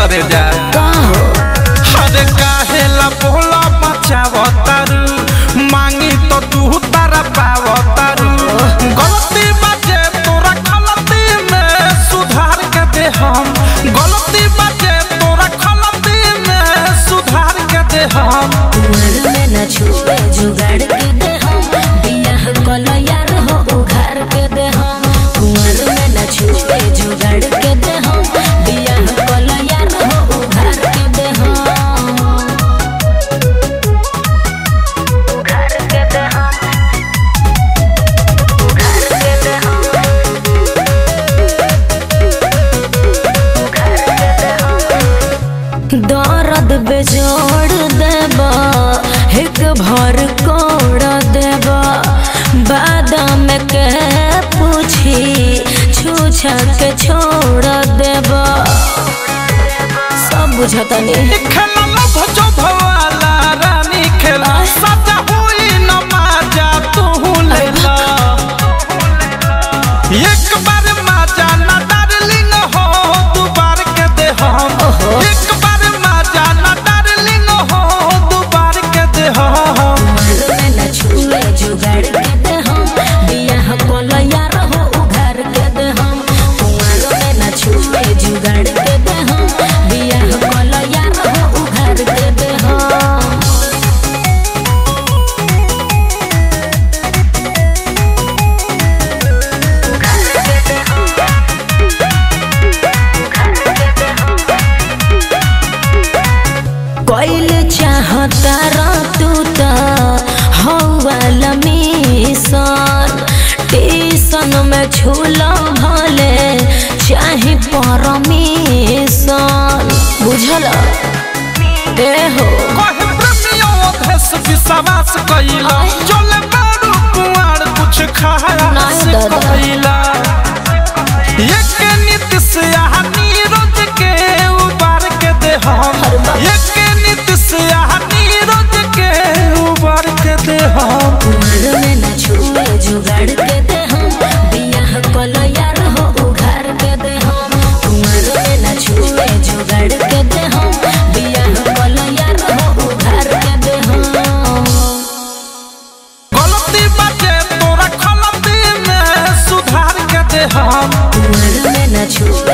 받을 때 जोड़ देबा एक भर कोड़ देबा। बादाम के पूछी छूछा के छोड़ देबा। सब बुझता नहीं झूला भले चाहे परमेश्वर। बुझल? ए हो कहे प्रेमियों अधेस विश्वास कइला चले बारू कुछ खाया ना दादा। हम। उम्र में न छुपा